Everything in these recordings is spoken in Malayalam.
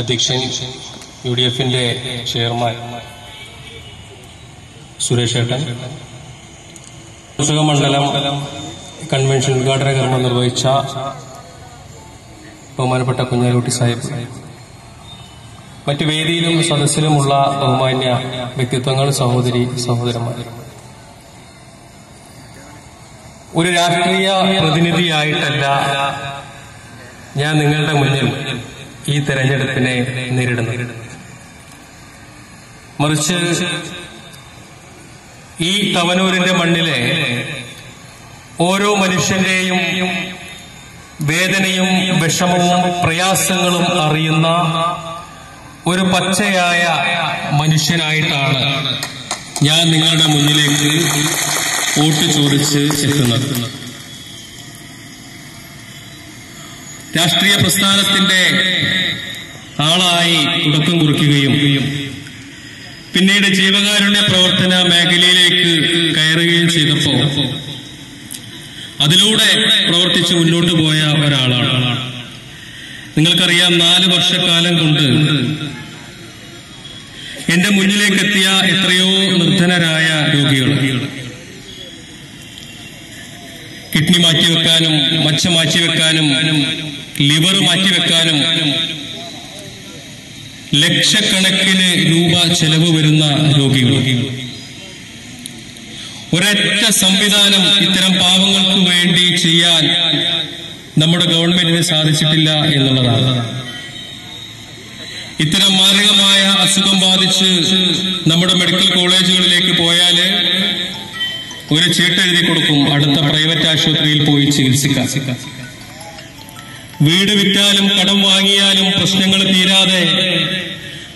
അധ്യക്ഷൻ യു ഡി എഫിന്റെ ചെയർമാൻ സുരേഷ് ഏട്ടൻ. മണ്ഡലം കൺവെൻഷൻ ഉദ്ഘാടന കർമ്മം നിർവഹിച്ച ബഹുമാനപ്പെട്ട കുഞ്ഞാലുട്ടി സാഹിബ്. മറ്റു വേദിയിലും സദസ്സിലുമുള്ള ബഹുമാന്യ വ്യക്തിത്വങ്ങൾ സഹോദരി സഹോദരന്മാർ. ഒരു രാഷ്ട്രീയ പ്രതിനിധിയായിട്ടല്ല ഞാൻ നിങ്ങളുടെ മുന്നിൽ ഈ തെരഞ്ഞെടുപ്പിനെ നേരിടുന്നത്. മറിച്ച് ഈ തവനൂരിന്റെ മണ്ണിലെ ഓരോ മനുഷ്യന്റെയും വേദനയും വിഷമവും പ്രയാസങ്ങളും അറിയുന്ന ഒരു പച്ചയായ മനുഷ്യനായിട്ടാണ് ഞാൻ നിങ്ങളുടെ മുന്നിലേക്ക് വോട്ട് എത്തുന്നത്. രാഷ്ട്രീയ പ്രസ്ഥാനത്തിന്റെ ആളായി തുടക്കം കുറിക്കുകയും പിന്നീട് ജീവകാരുണ്യ പ്രവർത്തന മേഖലയിലേക്ക് കയറുകയും ചെയ്തപ്പോ അതിലൂടെ പ്രവർത്തിച്ച് മുന്നോട്ട് പോയ ഒരാളാണ്. നിങ്ങൾക്കറിയാം നാല് വർഷക്കാലം കൊണ്ട് എന്റെ മുന്നിലേക്ക് എത്തിയ എത്രയോ നിർധനരായ രോഗികൾ കിഡ്നി മാറ്റിവെക്കാനും മച്ച മാറ്റിവെക്കാനും ലിവർ മാറ്റിവെക്കാനും ലക്ഷക്കണക്കിന് രൂപ ചെലവ് വരുന്ന രോഗികൾ. ഒരൊറ്റ സംവിധാനം ഇത്തരം പാവങ്ങൾക്ക് വേണ്ടി ചെയ്യാൻ നമ്മുടെ ഗവൺമെന്റിന് സാധിച്ചിട്ടില്ല എന്നുള്ളതാണ്. ഇത്തരം മാരകമായ അസുഖം ബാധിച്ച് നമ്മുടെ മെഡിക്കൽ കോളേജുകളിലേക്ക് പോയാൽ ഒരു ചീട്ടെഴുതി കൊടുക്കും അടുത്ത പ്രൈവറ്റ് ആശുപത്രിയിൽ പോയി ചികിത്സിക്കാൻ. വീട് വിറ്റാലും കടം വാങ്ങിയാലും പ്രശ്നങ്ങൾ തീരാതെ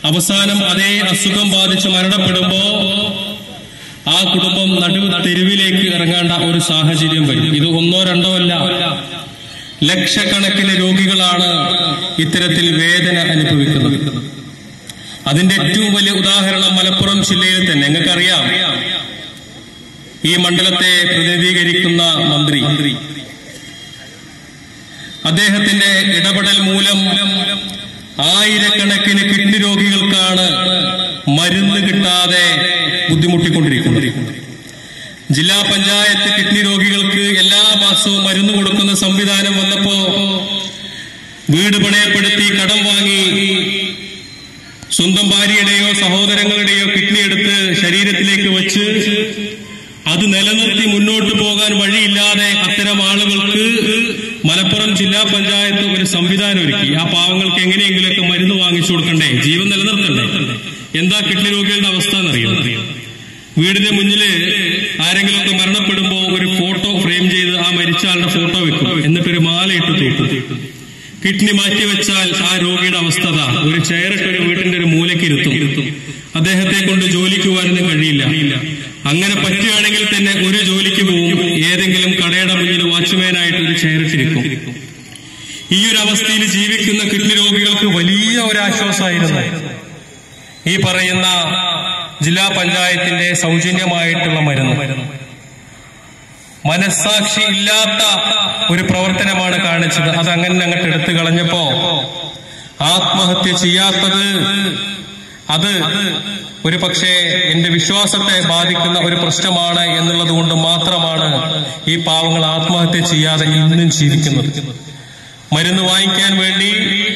അവസാനം അതേ അസുഖം ബാധിച്ച് മരണപ്പെടുമ്പോ ആ കുടുംബം നടു തെരുവിലേക്ക് ഇറങ്ങേണ്ട ഒരു സാഹചര്യം വരും. ഇത് ഒന്നോ രണ്ടോ അല്ല. ലക്ഷക്കണക്കിന് രോഗികളാണ് ഇത്തരത്തിൽ വേദന അനുഭവിക്കുന്നത്. അതിന്റെ ഏറ്റവും വലിയ ഉദാഹരണം മലപ്പുറം ജില്ലയിൽ തന്നെ. നിങ്ങൾക്കറിയാം. ഈ മണ്ഡലത്തെ പ്രതിനിധീകരിക്കുന്ന മന്ത്രി. അദ്ദേഹത്തിന്റെ ഇടപെടൽ മൂലം ആയിരക്കണക്കിന് കിഡ്നി രോഗികൾക്കാണ് മരുന്ന് കിട്ടാതെ ബുദ്ധിമുട്ടിക്കൊണ്ടിരിക്കുന്നത്. ജില്ലാ പഞ്ചായത്ത് കിഡ്നി രോഗികൾക്ക് എല്ലാ മാസവും മരുന്ന് കൊടുക്കുന്ന സംവിധാനം വന്നപ്പോ വീട് പണയപ്പെടുത്തി കടം വാങ്ങി സ്വന്തം ഭാര്യയുടെയോ സഹോദരങ്ങളുടെയോ കിഡ്നി എടുത്ത് ശരീരത്തിലേക്ക് വച്ച് അത് നിലനിർത്തി മുന്നോട്ട് പോകാൻ വഴിയില്ലാതെ അത്തരം ആളുകൾക്ക് മലപ്പുറം ജില്ലാ പഞ്ചായത്ത് ഒരു സംവിധാനം ഒരുക്കി. ആ പാവങ്ങൾക്ക് എങ്ങനെയെങ്കിലുമൊക്കെ മരുന്ന് വാങ്ങിച്ചു കൊടുക്കണ്ടേ? ജീവൻ നിലനിർത്തണ്ടേ? എന്താ കിഡ്നി രോഗികളുടെ അവസ്ഥ എന്നറിയോ വീടിന്റെ മുന്നിൽ ആരെങ്കിലുമൊക്കെ മരണപ്പെടുമ്പോ ഒരു ഫോട്ടോ ഫ്രെയിം ചെയ്ത് ആ മരിച്ച ആളുടെ ഫോട്ടോ വെക്കും. എന്നിട്ട് എന്നിട്ടൊരു മാലയിട്ട് തീട്ടും കിഡ്നി മാറ്റിവെച്ചാൽ ആ രോഗിയുടെ അവസ്ഥ ഒരു ചെയറിട്ട് ഒരു വീടിന്റെ ഒരു മൂലയ്ക്ക് ഇരുത്തും. അദ്ദേഹത്തെ കൊണ്ട് ജോലിക്ക് പോകാനൊന്നും കഴിയില്ല. അങ്ങനെ പറ്റുകയാണെങ്കിൽ തന്നെ ഒരു ജോലിക്ക് പോവും ഏതെങ്കിലും കടയുടെ മുന്നിൽ വാച്ച്മാനായിട്ട് ഒരു ചെയറിട്ടിരിക്കും ഈ ഒരു അവസ്ഥയിൽ ജീവിക്കുന്ന കിഡ്നി രോഗികൾക്ക് വലിയ ഒരു ആശ്വാസമായിരുന്നു ഈ പറയുന്ന ജില്ലാ പഞ്ചായത്തിന്റെ സൗജന്യമായിട്ടുള്ള മരുന്ന്. മനസ്സാക്ഷി ഇല്ലാത്ത ഒരു പ്രവർത്തനമാണ് കാണിച്ചത്. അത് അങ്ങനെ അങ്ങോട്ട് എടുത്തു കളഞ്ഞപ്പോ ആത്മഹത്യ ചെയ്യാത്തത് അത് ഒരു പക്ഷേ എന്റെ വിശ്വാസത്തെ ബാധിക്കുന്ന ഒരു പ്രശ്നമാണ് എന്നുള്ളത് കൊണ്ട് മാത്രമാണ് ഈ പാവങ്ങൾ ആത്മഹത്യ ചെയ്യാതെ ഇന്നും ജീവിക്കുന്നത്. മരുന്ന് വാങ്ങിക്കാൻ വേണ്ടി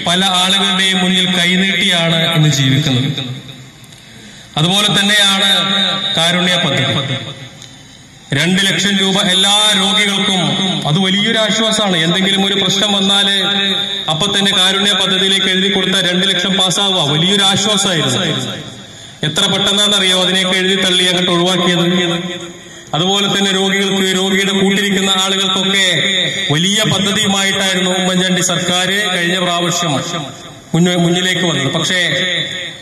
പല ആളുകളുടെയും മുന്നിൽ കൈനീട്ടിയാണ് ഇന്ന് ജീവിക്കുന്നത്. അതുപോലെ തന്നെയാണ് കാരുണ്യ പദ്ധതി. രണ്ട് ലക്ഷം രൂപ എല്ലാ രോഗികൾക്കും അത് വലിയൊരു ആശ്വാസമാണ്. എന്തെങ്കിലും ഒരു പ്രശ്നം വന്നാൽ അപ്പൊ തന്നെ കാരുണ്യ പദ്ധതിയിലേക്ക് എഴുതി കൊടുത്ത രണ്ട് ലക്ഷം പാസ്സാവുക. വലിയൊരു ആശ്വാസമായിരുന്നു. എത്ര പെട്ടെന്നാണെന്നറിയോ? അതിനെയൊക്കെ എഴുതി തള്ളി അങ്ങോട്ട് ഒഴിവാക്കിയത്. അതുപോലെ തന്നെ രോഗികൾക്ക് രോഗിയുടെ കൂട്ടിരിക്കുന്ന ആളുകൾക്കൊക്കെ വലിയ പദ്ധതിയുമായിട്ടായിരുന്നു ഉമ്മൻചാണ്ടി സർക്കാർ കഴിഞ്ഞ പ്രാവശ്യം മുന്നിലേക്ക് വന്നത്. പക്ഷേ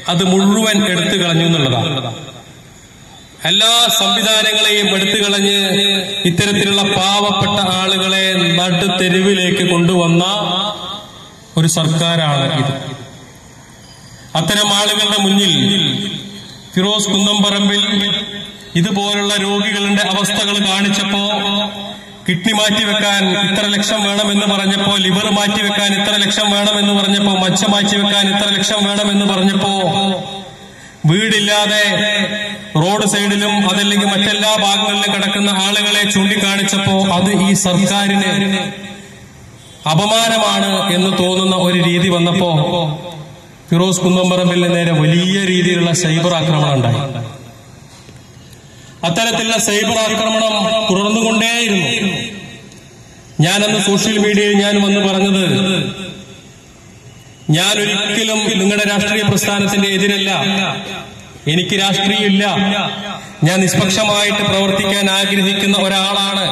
അത് മുഴുവൻ എടുത്തു കളഞ്ഞു എന്നുള്ളതാണ്. എല്ലാ സംവിധാനങ്ങളെയും എടുത്തു കളഞ്ഞ് ഇത്തരത്തിലുള്ള പാവപ്പെട്ട ആളുകളെ നടുത്തെരുവിലേക്ക് കൊണ്ടുവന്ന ഒരു സർക്കാരാണ് ഇത്. അത്തരം ആളുകളുടെ മുന്നിൽ ഫിറോസ് കുന്നംപറമ്പിൽ ഇതുപോലുള്ള രോഗികളുടെ അവസ്ഥകൾ കാണിച്ചപ്പോ കിഡ്നി മാറ്റിവെക്കാൻ ഇത്ര ലക്ഷം വേണമെന്ന് പറഞ്ഞപ്പോ ലിവർ മാറ്റിവെക്കാൻ ഇത്ര ലക്ഷം വേണമെന്ന് പറഞ്ഞപ്പോ മച്ച മാറ്റിവെക്കാൻ ഇത്ര ലക്ഷം വേണമെന്ന് പറഞ്ഞപ്പോ വീടില്ലാതെ റോഡ് സൈഡിലും അതല്ലെങ്കിൽ മറ്റെല്ലാ ഭാഗങ്ങളിലും കിടക്കുന്ന ആളുകളെ ചൂണ്ടിക്കാണിച്ചപ്പോ അത് ഈ സർക്കാരിന് അപമാനമാണ് എന്ന് തോന്നുന്ന ഒരു രീതി വന്നപ്പോ ഫിറോസ് കുന്നമ്പറമ്പിലിന് നേരെ വലിയ രീതിയിലുള്ള സൈബർ ആക്രമണം ഉണ്ടായി. അത്തരത്തിലുള്ള സൈബർ ആക്രമണം തുടർന്നുകൊണ്ടേയിരുന്നു. ഞാനന്ന് സോഷ്യൽ മീഡിയയിൽ ഞാൻ വന്ന് പറഞ്ഞത് ഞാൻ ഒരിക്കലും നിങ്ങളുടെ രാഷ്ട്രീയ പ്രസ്ഥാനത്തിന്റെ എതിരല്ല. എനിക്ക് രാഷ്ട്രീയമില്ല. ഞാൻ നിഷ്പക്ഷമായിട്ട് പ്രവർത്തിക്കാൻ ആഗ്രഹിക്കുന്ന ഒരാളാണ്.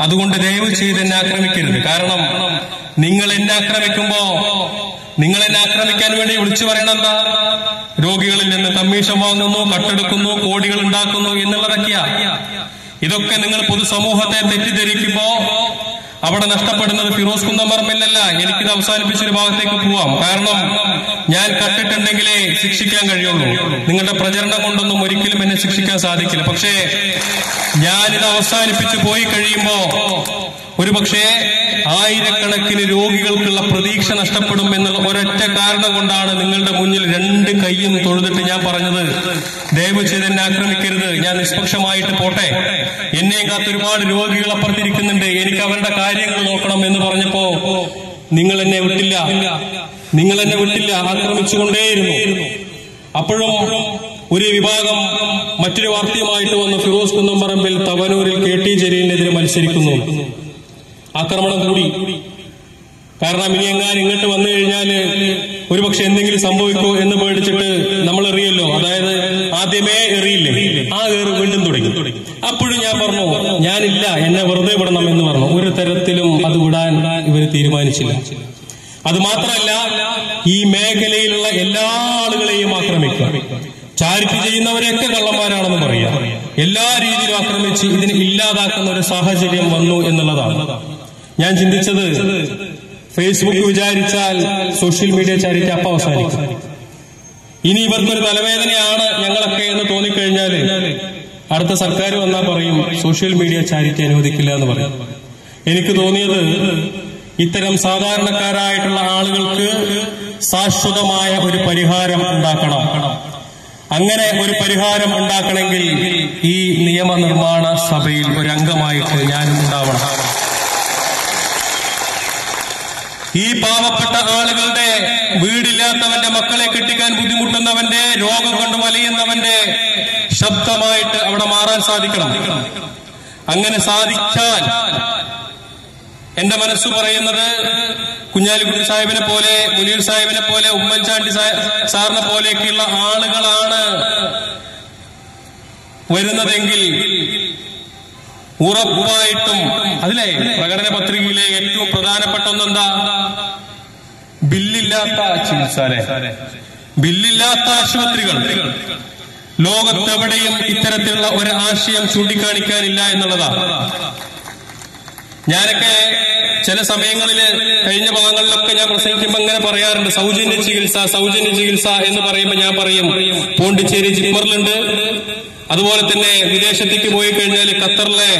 അതുകൊണ്ട് ദയവ് ചെയ്ത് എന്നെ ആക്രമിക്കരുത്. കാരണം നിങ്ങൾ എന്നെ ആക്രമിക്കുമ്പോ നിങ്ങൾ എന്നെ ആക്രമിക്കാൻ വേണ്ടി വിളിച്ചു പറയണം എന്താ? രോഗികളിൽ നിന്ന് കമ്മീഷൻ വാങ്ങുന്നു കട്ടെടുക്കുന്നു കോടികൾ ഉണ്ടാക്കുന്നു എന്നുള്ളതൊക്കെയാ. ഇതൊക്കെ നിങ്ങൾ പൊതുസമൂഹത്തെ തെറ്റിദ്ധരിക്കുമ്പോ അവിടെ നഷ്ടപ്പെടുന്നത് ഫിറോസ് കുന്നമർമില്ലല്ല എനിക്കിത് അവസാനിപ്പിച്ചൊരു ഭാഗത്തേക്ക് പോവാം. കാരണം ഞാൻ കട്ടിട്ടുണ്ടെങ്കിലേ ശിക്ഷിക്കാൻ കഴിയുള്ളൂ. നിങ്ങളുടെ പ്രചരണം കൊണ്ടൊന്നും ഒരിക്കലും എന്നെ ശിക്ഷിക്കാൻ സാധിക്കില്ല. പക്ഷേ ഞാനിത് അവസാനിപ്പിച്ച് പോയി കഴിയുമ്പോ ഒരു പക്ഷേ ആയിരക്കണക്കിന് രോഗികൾക്കുള്ള പ്രതീക്ഷ നഷ്ടപ്പെടും എന്നുള്ള ഒരൊറ്റ കാരണം കൊണ്ടാണ് നിങ്ങളുടെ മുന്നിൽ രണ്ട് കൈയും തൊഴുതിട്ട് ഞാൻ പറഞ്ഞത്. ദയവ് ചെയ്ത് എന്നെ ആക്രമിക്കരുത്. ഞാൻ നിഷ്പക്ഷമായിട്ട് പോട്ടെ. എന്നെയും കാത്ത് ഒരുപാട് രോഗികൾ അപ്പുറത്തിരിക്കുന്നുണ്ട്. എനിക്ക് അവരുടെ കാര്യങ്ങൾ നോക്കണം എന്ന് പറഞ്ഞപ്പോ നിങ്ങൾ എന്നെ വിട്ടില്ല. നിങ്ങൾ എന്നെ വിട്ടില്ല. ആക്രമിച്ചുകൊണ്ടേയിരുന്നു. അപ്പോഴും ഒരു വിഭാഗം മറ്റൊരു വാർത്തയുമായിട്ട് വന്ന ഫിറോസ് കുന്നംപറമ്പിൽ തവനൂരിൽ കെ ടി ജലീലിനെതിരെ മത്സരിക്കുന്നു. ആക്രമണം കൂടി. കാരണം ഇനി എങ്ങാൻ ഇങ്ങോട്ട് വന്നു കഴിഞ്ഞാൽ ഒരുപക്ഷെ എന്തെങ്കിലും സംഭവിക്കോ എന്ന് പേടിച്ചിട്ട് നമ്മൾ എറിയല്ലോ. അതായത് ആദ്യമേ എറിയില്ലേ? ആ ഏറ് വീണ്ടും തുടങ്ങി. അപ്പോഴും ഞാൻ പറഞ്ഞു ഞാനില്ല എന്നെ വെറുതെ വിടണം എന്ന് പറഞ്ഞു. ഒരു തരത്തിലും അത് വിടാൻ ഇവർ തീരുമാനിച്ചില്ല. അത് മാത്രമല്ല ഈ മേഖലയിലുള്ള എല്ലാ ആളുകളെയും ആക്രമിക്കുക. ചാരിറ്റി ചെയ്യുന്നവരെയൊക്കെ കള്ളന്മാരാണെന്ന് പറയാം എല്ലാ രീതിയിലും ആക്രമിച്ച് ഇതിനെ ഇല്ലാതാക്കുന്ന ഒരു സാഹചര്യം വന്നു എന്നുള്ളതാണ്. ഞാൻ ചിന്തിച്ചത് ഫേസ്ബുക്ക് വിചാരിച്ചാൽ സോഷ്യൽ മീഡിയ ചാരിറ്റി അപ്പ അവസാനിക്കും. ഇനി ഇവർക്കൊരു തലവേദനയാണ് ഞങ്ങളൊക്കെ എന്ന് തോന്നിക്കഴിഞ്ഞാൽ അടുത്ത സർക്കാർ വന്നാൽ പറയും സോഷ്യൽ മീഡിയ ചാരിറ്റി അനുവദിക്കില്ല എന്ന് പറയും. എനിക്ക് തോന്നിയത് ഇത്തരം സാധാരണക്കാരായിട്ടുള്ള ആളുകൾക്ക് ശാശ്വതമായ ഒരു പരിഹാരം ഉണ്ടാക്കണം. അങ്ങനെ ഒരു പരിഹാരം ഉണ്ടാക്കണമെങ്കിൽ ഈ നിയമനിർമ്മാണ സഭയിൽ ഒരു അംഗമായിട്ട് ഞാനും ഉണ്ടാവണം. ഈ പാവപ്പെട്ട ആളുകളുടെ വീടില്ലാത്തവന്റെ മക്കളെ കെട്ടിക്കാൻ ബുദ്ധിമുട്ടുന്നവന്റെ രോഗം കൊണ്ട് വലയുന്നവന്റെ ശബ്ദമായിട്ട് അവിടെ മാറാൻ സാധിക്കണം. അങ്ങനെ സാധിച്ചാൽ എന്റെ മനസ്സ് പറയുന്നത് കുഞ്ഞാലിക്കുട്ടി സാഹിബിനെ പോലെ മുനീർ സാഹിബിനെ പോലെ ഉമ്മൻചാണ്ടി സാറിനെ പോലെയൊക്കെയുള്ള ആളുകളാണ് വരുന്നതെങ്കിൽ ഉറപ്പായിട്ടും അതിലെ പ്രകടന പത്രികയിലെ ഏറ്റവും പ്രധാനപ്പെട്ട ഒന്നെന്താ? ബില്ലില്ലാത്ത ചികിത്സാലയ. ബില്ലില്ലാത്ത ആശുപത്രികൾ. ലോകത്തെവിടെയും ഇത്തരത്തിലുള്ള ഒരു ആശയം ചൂണ്ടിക്കാണിക്കാനില്ല എന്നുള്ളതാണ് ഞാനൊക്കെ ചില സമയങ്ങളിൽ കഴിഞ്ഞ ഭാഗങ്ങളിലൊക്കെ ഞാൻ പ്രസംഗിക്കുമ്പോൾ അങ്ങനെ പറയാറുണ്ട്. സൗജന്യ ചികിത്സ സൗജന്യ ചികിത്സ എന്ന് പറയുമ്പോൾ ഞാൻ പറയും. പോണ്ടിച്ചേരി ജിമ്മറിലുണ്ട് അതുപോലെ തന്നെ വിദേശത്തേക്ക് പോയി കഴിഞ്ഞാൽ ഖത്തറിലെ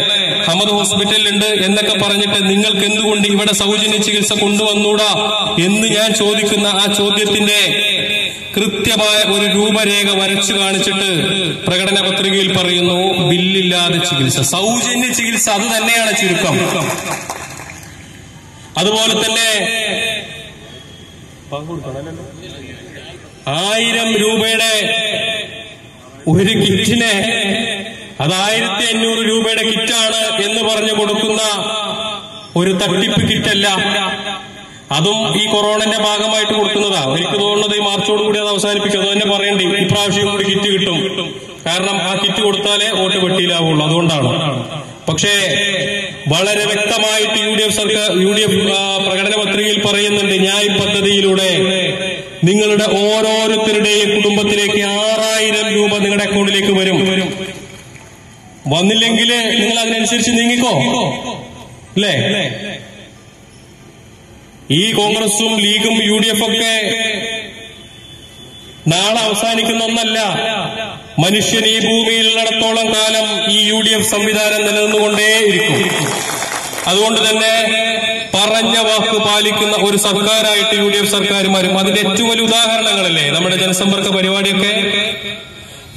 ഹമദ് ഹോസ്പിറ്റലിലുണ്ട് എന്നൊക്കെ പറഞ്ഞിട്ട് നിങ്ങൾക്ക് എന്തുകൊണ്ട് ഇവിടെ സൗജന്യ ചികിത്സ കൊണ്ടുവന്നൂടാ എന്ന് ഞാൻ ചോദിക്കുന്ന ആ ചോദ്യത്തിന്റെ കൃത്യമായ ഒരു രൂപരേഖ വരച്ചു കാണിച്ചിട്ട് പ്രകടന പത്രികയിൽ പറയുന്നു ബില്ലില്ലാതെ ചികിത്സ. സൗജന്യ ചികിത്സ അത് തന്നെയാണ് ചുരുക്കം. അതുപോലെ തന്നെ ആയിരം രൂപയുടെ ഒരു കിറ്റിനെ അത് ആയിരത്തി അഞ്ഞൂറ് രൂപയുടെ കിറ്റാണ് എന്ന് പറഞ്ഞു കൊടുക്കുന്ന ഒരു തട്ടിപ്പ് കിറ്റല്ല. അതും ഈ കൊറോണന്റെ ഭാഗമായിട്ട് കൊടുക്കുന്നതാ. എനിക്ക് തോന്നുന്നത് ഈ മാർച്ചോട് കൂടി അത് അവസാനിപ്പിക്കും. അത് പറയേണ്ടി പറയണ്ടേ. ഇപ്രാവശ്യം കൂടി കിറ്റ് കിട്ടും. കാരണം ആ കിറ്റ് കൊടുത്താലേ വോട്ട് വെട്ടിയിലാവുള്ളൂ. അതുകൊണ്ടാണ്. പക്ഷേ വളരെ വ്യക്തമായിട്ട് യു ഡി എഫ് സർക്കാർ യു ഡി എഫ് പ്രകടന പത്രികയിൽ പറയുന്നുണ്ട് ന്യായ് പദ്ധതിയിലൂടെ നിങ്ങളുടെ ഓരോരുത്തരുടെയും കുടുംബത്തിലേക്ക് ആറായിരം രൂപ നിങ്ങളുടെ അക്കൗണ്ടിലേക്ക് വരും. വന്നില്ലെങ്കിൽ നിങ്ങൾ അതിനനുസരിച്ച് നീങ്ങിക്കോ? അല്ലേ? ഈ കോൺഗ്രസും ലീഗും യു ഡി എഫ് ഒക്കെ നാളെ അവസാനിക്കുന്ന ഒന്നല്ല. മനുഷ്യൻ ഈ ഭൂമിയിൽ നടത്തോളം കാലം ഈ യു ഡി എഫ് സംവിധാനം നിലനിന്നുകൊണ്ടേയിരിക്കും അതുകൊണ്ട് തന്നെ പറഞ്ഞ വാക്ക് പാലിക്കുന്ന ഒരു സർക്കാരായിട്ട് യു ഡി എഫ് സർക്കാരുമാരും അതിന്റെ ഏറ്റവും വലിയ ഉദാഹരണങ്ങളല്ലേ നമ്മുടെ ജനസമ്പർക്ക പരിപാടിയൊക്കെ?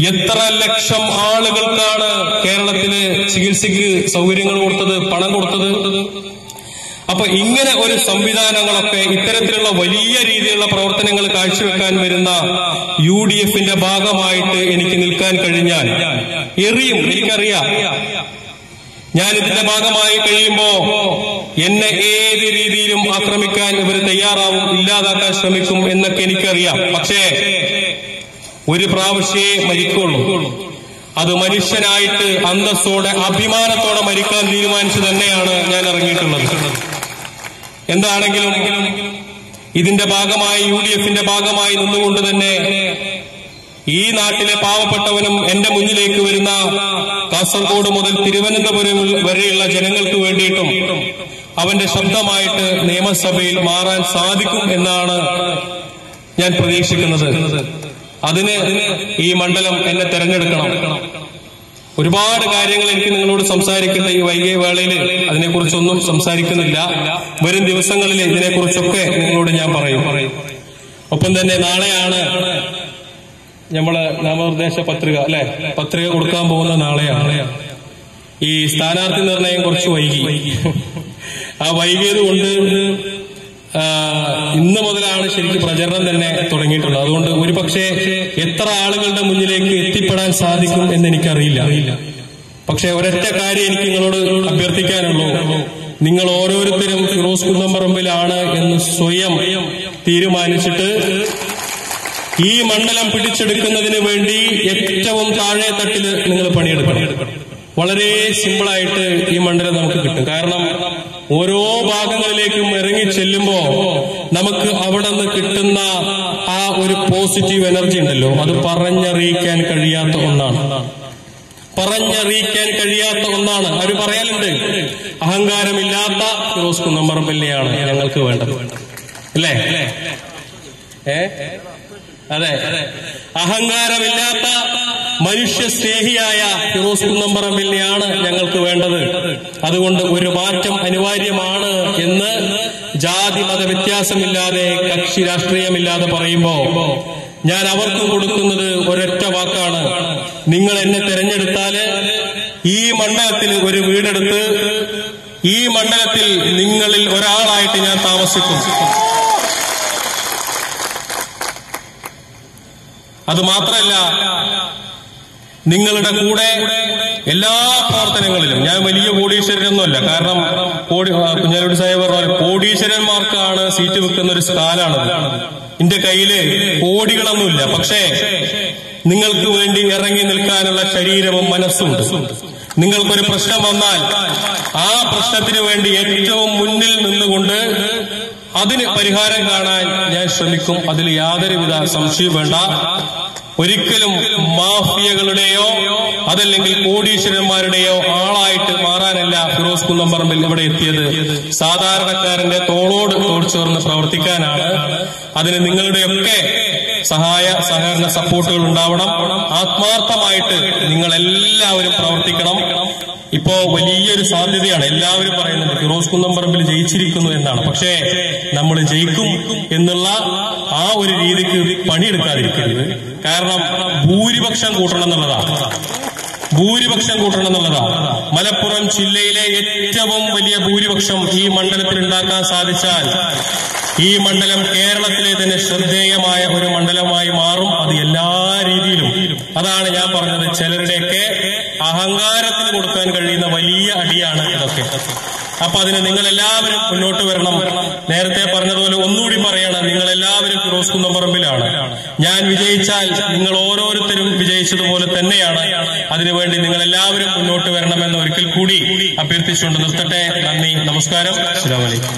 എത്ര ലക്ഷം ആളുകൾക്കാണ് കേരളത്തിലെ ചികിത്സയ്ക്ക് സൗകര്യങ്ങൾ കൊടുത്തത് പണം കൊടുത്തത്? അപ്പൊ ഇങ്ങനെ ഒരു സംവിധാനങ്ങളൊക്കെ ഇത്തരത്തിലുള്ള വലിയ രീതിയിലുള്ള പ്രവർത്തനങ്ങൾ കാഴ്ചവെക്കാൻ വരുന്ന യു ഡി എഫിന്റെ ഭാഗമായിട്ട് എനിക്ക് നിൽക്കാൻ കഴിഞ്ഞാൽ എറിയും എനിക്കറിയാം. ഞാൻ ഇതിന്റെ ഭാഗമായി കഴിയുമ്പോ എന്നെ ഏത് രീതിയിലും ആക്രമിക്കാൻ ഇവർ തയ്യാറാവും ഇല്ലാതാക്കാൻ ശ്രമിക്കും എന്നൊക്കെ എനിക്കറിയാം. പക്ഷേ ഒരു പ്രാവശ്യേ മരിക്കുള്ളൂ അത് മനുഷ്യനായിട്ട് അന്തസ്സോടെ അഭിമാനത്തോടെ മരിക്കാൻ തീരുമാനിച്ചു തന്നെയാണ് ഞാൻ ഇറങ്ങിയിട്ടുള്ളത്. എന്താണെങ്കിലും ഇതിന്റെ ഭാഗമായി യു ഡി എഫിന്റെ ഭാഗമായി നിന്നുകൊണ്ട് തന്നെ ഈ നാട്ടിലെ പാവപ്പെട്ടവനും എന്റെ മുന്നിലേക്ക് വരുന്ന കാസർഗോഡ് മുതൽ തിരുവനന്തപുരം വരെയുള്ള ജനങ്ങൾക്ക് വേണ്ടിയിട്ടും അവന്റെ ശബ്ദമായിട്ട് നിയമസഭയിൽ മാറാൻ സാധിക്കും എന്നാണ് ഞാൻ പ്രതീക്ഷിക്കുന്നത്. അതിന് ഈ മണ്ഡലം എന്നെ തെരഞ്ഞെടുക്കണം. ഒരുപാട് കാര്യങ്ങൾ എനിക്ക് നിങ്ങളോട് സംസാരിക്കുന്ന ഈ വൈകിയ വേളയിൽ അതിനെക്കുറിച്ചൊന്നും സംസാരിക്കുന്നില്ല. വരും ദിവസങ്ങളിൽ ഇതിനെക്കുറിച്ചൊക്കെ നിങ്ങളോട് ഞാൻ പറയും. ഒപ്പം തന്നെ നാളെയാണ് നമ്മൾ നാമനിർദ്ദേശ പത്രിക അല്ലെ? പത്രിക കൊടുക്കാൻ പോകുന്ന നാളെയാണ്. ഈ സ്ഥാനാർത്ഥി നിർണയം കുറച്ച് വൈകി. ആ വൈകിയത് കൊണ്ട് ഇന്ന് മുതലാണ് ശരിക്കും പ്രചരണം തന്നെ തുടങ്ങിയിട്ടുള്ളത്. അതുകൊണ്ട് ഒരു പക്ഷേ എത്ര ആളുകളുടെ മുന്നിലേക്ക് എത്തിപ്പെടാൻ സാധിക്കും എന്ന് എനിക്കറിയില്ല. പക്ഷെ ഒരൊറ്റ കാര്യം എനിക്ക് നിങ്ങളോട് അഭ്യർത്ഥിക്കാനുള്ളൂ. നിങ്ങൾ ഓരോരുത്തരും ഫിറോസ് കുന്നമ്പറമ്പിലാണ് എന്ന് സ്വയം തീരുമാനിച്ചിട്ട് ഈ മണ്ഡലം പിടിച്ചെടുക്കുന്നതിന് വേണ്ടി ഏറ്റവും താഴെ തട്ടിൽ നിങ്ങൾ പണിയെടുക്കണം. വളരെ സിമ്പിളായിട്ട് ഈ മണ്ഡലം നമുക്ക് കിട്ടും. കാരണം ഓരോ ഭാഗങ്ങളിലേക്കും ഇറങ്ങി ചെല്ലുമ്പോ നമുക്ക് അവിടെ നിന്ന് കിട്ടുന്ന ആ ഒരു പോസിറ്റീവ് എനർജി ഉണ്ടല്ലോ. അത് പറഞ്ഞറിയിക്കാൻ കഴിയാത്ത ഒന്നാണ്. പറഞ്ഞറിയിക്കാൻ കഴിയാത്ത ഒന്നാണ്. അവർ പറയാനുണ്ട്? അഹങ്കാരമില്ലാത്ത ഫിറോസ് കുന്നമ്പറമ്പല്ലിയാണ് ഞങ്ങൾക്ക് വേണ്ടത്. അല്ലേ? ഏ? അതെ. അഹങ്കാരമില്ലാത്ത മനുഷ്യ സ്നേഹിയായ ഫിറോസ് കുന്നമ്പറമ്പിലിനെയാണ് ഞങ്ങൾക്ക് വേണ്ടത്. അതുകൊണ്ട് ഒരു മാറ്റം അനിവാര്യമാണ് എന്ന് ജാതി മത വ്യത്യാസമില്ലാതെ കക്ഷി രാഷ്ട്രീയമില്ലാതെ പറയുമ്പോ ഞാൻ അവർക്ക് കൊടുക്കുന്നത് ഒരൊറ്റ വാക്കാണ്. നിങ്ങൾ എന്നെ തെരഞ്ഞെടുത്താൽ ഈ മണ്ഡലത്തിൽ ഒരു വീടെടുത്ത് ഈ മണ്ഡലത്തിൽ നിങ്ങളിൽ ഒരാളായിട്ട് ഞാൻ താമസിക്കും. അത് മാത്രമല്ല നിങ്ങളുടെ കൂടെ എല്ലാ പ്രവർത്തനങ്ങളിലും ഞാൻ വലിയ കോടീശ്വരനൊന്നുമല്ല കാരണം കുഞ്ഞാലോടി സാഹിബ് പറഞ്ഞ കോടീശ്വരന്മാർക്കാണ് സീറ്റ് വെക്കുന്ന ഒരു സ്ഥാനാണത് എന്റെ കയ്യിൽ കോടികളൊന്നുമില്ല പക്ഷേ നിങ്ങൾക്ക് വേണ്ടി ഇറങ്ങി നിൽക്കാനുള്ള ശരീരവും മനസ്സുണ്ട്. നിങ്ങൾക്കൊരു പ്രശ്നം വന്നാൽ ആ പ്രശ്നത്തിന് വേണ്ടി ഏറ്റവും മുന്നിൽ നിന്നുകൊണ്ട് അതിന് പരിഹാരം കാണാൻ ഞാൻ ശ്രമിക്കും. അതിൽ യാതൊരുവിധ സംശയം വേണ്ട. ഒരിക്കലും മാഫിയകളുടെയോ അതല്ലെങ്കിൽ കോടീശ്വരന്മാരുടെയോ ആളായിട്ട് മാറാനല്ല ഫിറോസ് കുന്നംപറമ്പിൽ ഇവിടെ എത്തിയത്. സാധാരണക്കാരന്റെ തോളോട് തോൾ ചേർന്ന് പ്രവർത്തിക്കാനാണ്. അതിന് നിങ്ങളുടെയൊക്കെ സഹായ സഹകരണ സപ്പോർട്ടുകൾ ഉണ്ടാവണം. ആത്മാർത്ഥമായിട്ട് നിങ്ങൾ എല്ലാവരും പ്രവർത്തിക്കണം. ഇപ്പോ വലിയൊരു സാധ്യതയാണ്. എല്ലാവരും പറയുന്നത് ഫിറോസ് കുന്നംപറമ്പിൽ ജയിച്ചിരിക്കുന്നു എന്നാണ്. പക്ഷേ നമ്മൾ ജയിക്കും എന്നുള്ള ആ ഒരു രീതിക്ക് പണിയെടുക്കാതിരിക്കരുത്. കാരണം ഭൂരിപക്ഷം കൂട്ടണം എന്നുള്ളതാണ് ഭൂരിപക്ഷം കൂട്ടണം എന്നുള്ളതാണ് മലപ്പുറം ജില്ലയിലെ ഏറ്റവും വലിയ ഭൂരിപക്ഷം ഈ മണ്ഡലത്തിൽ ഉണ്ടാക്കാൻ സാധിച്ചാൽ ഈ മണ്ഡലം കേരളത്തിലെ തന്നെ ശ്രദ്ധേയമായ ഒരു മണ്ഡലമായി മാറും. അത് എല്ലാ രീതിയിലും. അതാണ് ഞാൻ പറഞ്ഞത്. ചിലരുടെയൊക്കെ അഹങ്കാരത്തിന് കൊടുക്കാൻ കഴിയുന്ന വലിയ അടിയാണ് ഇതൊക്കെ. അപ്പൊ അതിന് നിങ്ങൾ എല്ലാവരും മുന്നോട്ട് വരണം. നേരത്തെ പറഞ്ഞതുപോലെ ഒന്നുകൂടി പറയണം നിങ്ങൾ എല്ലാവരും ഫിറോസ് കുന്നപ്പറമ്പിലാണ് ഞാൻ വിജയിച്ചാൽ നിങ്ങൾ ഓരോരുത്തരും വിജയിച്ചതുപോലെ തന്നെയാണ്. അതിനുവേണ്ടി നിങ്ങൾ എല്ലാവരും മുന്നോട്ട് വരണമെന്ന് ഒരിക്കൽ കൂടി അഭ്യർത്ഥിച്ചുകൊണ്ട് നിർത്തട്ടെ. നന്ദി നമസ്കാരം. അസ്സാം അലൈക്കും.